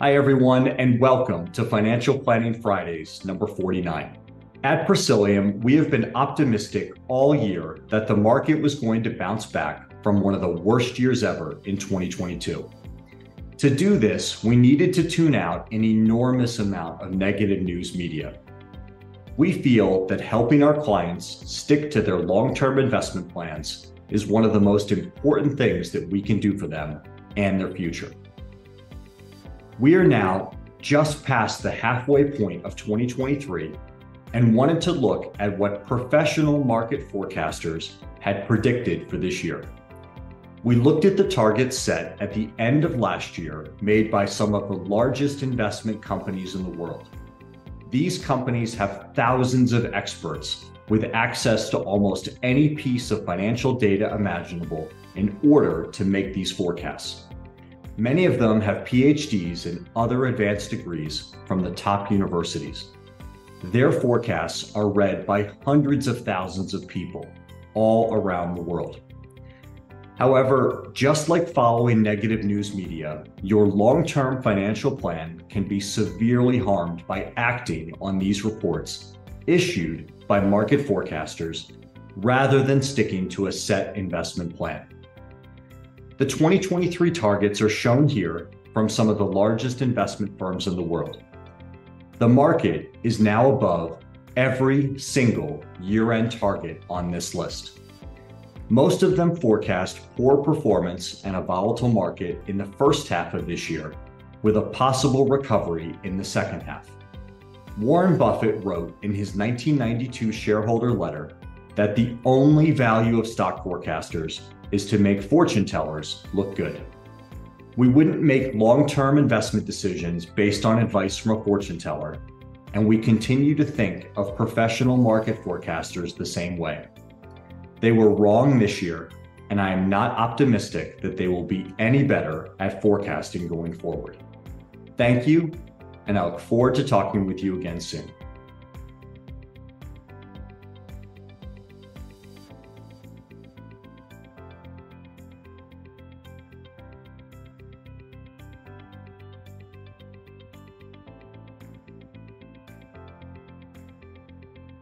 Hi, everyone, and welcome to Financial Planning Fridays, number 49. At Presilium, we have been optimistic all year that the market was going to bounce back from one of the worst years ever in 2022. To do this, we needed to tune out an enormous amount of negative news media. We feel that helping our clients stick to their long term investment plans is one of the most important things that we can do for them and their future. We are now just past the halfway point of 2023 and wanted to look at what professional market forecasters had predicted for this year. We looked at the targets set at the end of last year made by some of the largest investment companies in the world. These companies have thousands of experts with access to almost any piece of financial data imaginable in order to make these forecasts. Many of them have PhDs and other advanced degrees from the top universities. Their forecasts are read by hundreds of thousands of people all around the world. However, just like following negative news media, your long term financial plan can be severely harmed by acting on these reports issued by market forecasters rather than sticking to a set investment plan. The 2023 targets are shown here from some of the largest investment firms in the world. The market is now above every single year end target on this list. Most of them forecast poor performance and a volatile market in the first half of this year, with a possible recovery in the second half. Warren Buffett wrote in his 1992 shareholder letter that the only value of stock forecasters is to make fortune tellers look good. We wouldn't make long term investment decisions based on advice from a fortune teller, and we continue to think of professional market forecasters the same way. They were wrong this year, and I am not optimistic that they will be any better at forecasting going forward. Thank you and I look forward to talking with you again soon.